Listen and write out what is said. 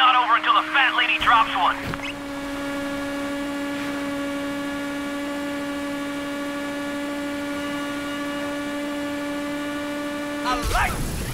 not over until the fat lady drops one. I like